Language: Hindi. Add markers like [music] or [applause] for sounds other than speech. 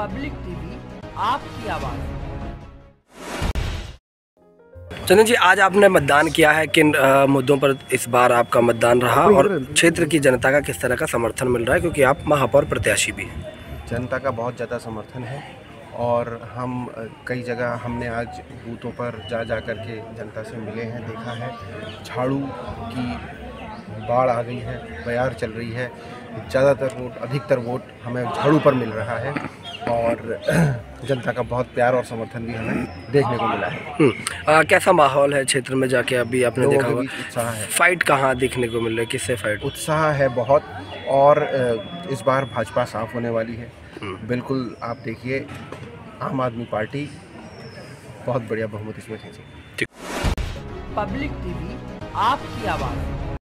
पब्लिक टीवी आपकी आवाज़। चंदन जी आज आपने मतदान किया है किन मुद्दों पर इस बार आपका मतदान रहा और क्षेत्र की जनता का किस तरह का समर्थन मिल रहा है? क्योंकि आप महापौर प्रत्याशी भी हैं। जनता का बहुत ज़्यादा समर्थन है और हम कई जगह हमने आज बूथों पर जा जा कर के जनता से मिले हैं देखा है। झाड़ू की बाढ़ आ गई है बयार चल रही है। ज़्यादातर वोट अधिकतर वोट हमें झाड़ू पर मिल रहा है और [clears throat] जनता का बहुत प्यार और समर्थन भी हमें देखने को मिला है। हम्म, अ, कैसा माहौल है क्षेत्र में जाके अभी आपने देखा होगा? उत्साह है। फाइट कहाँ देखने को मिल रहा है? किससे फाइट उत्साह है बहुत और इस बार भाजपा साफ़ होने वाली है। हम्म। बिल्कुल आप देखिए आम आदमी पार्टी बहुत बढ़िया बहुमत इसमें खींचेगी पब्लिक टीवी आपकी आवाज़।